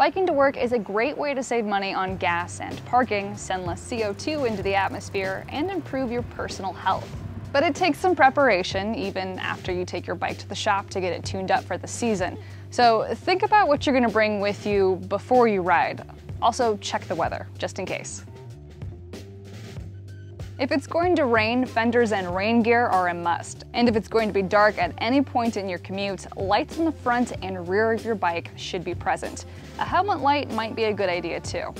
Biking to work is a great way to save money on gas and parking, send less CO2 into the atmosphere, and improve your personal health. But it takes some preparation, even after you take your bike to the shop to get it tuned up for the season. So think about what you're gonna bring with you before you ride. Also, check the weather, just in case. If it's going to rain, fenders and rain gear are a must. And if it's going to be dark at any point in your commute, lights on the front and rear of your bike should be present. A helmet light might be a good idea too.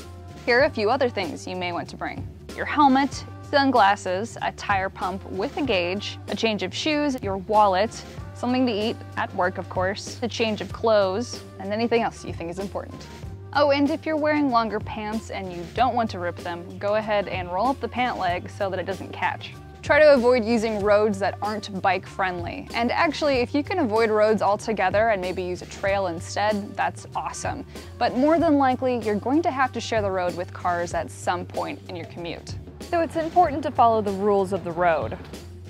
Here are a few other things you may want to bring. Your helmet, sunglasses, a tire pump with a gauge, a change of shoes, your wallet, something to eat, at work of course, a change of clothes, and anything else you think is important. Oh, and if you're wearing longer pants and you don't want to rip them, go ahead and roll up the pant leg so that it doesn't catch. Try to avoid using roads that aren't bike friendly. And actually, if you can avoid roads altogether and maybe use a trail instead, that's awesome. But more than likely, you're going to have to share the road with cars at some point in your commute. So it's important to follow the rules of the road.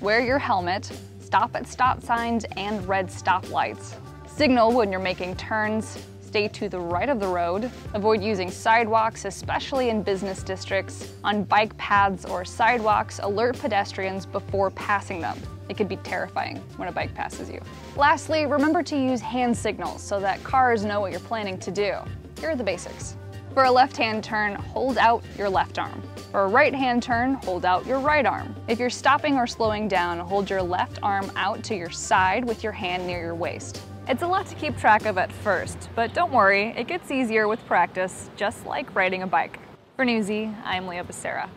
Wear your helmet, stop at stop signs and red stoplights. Signal when you're making turns, stay to the right of the road, avoid using sidewalks, especially in business districts. On bike paths or sidewalks, alert pedestrians before passing them. It could be terrifying when a bike passes you. Lastly, remember to use hand signals so that cars know what you're planning to do. Here are the basics. For a left-hand turn, hold out your left arm. For a right-hand turn, hold out your right arm. If you're stopping or slowing down, hold your left arm out to your side with your hand near your waist. It's a lot to keep track of at first, but don't worry, it gets easier with practice, just like riding a bike. For Newsy, I'm Leah Becerra.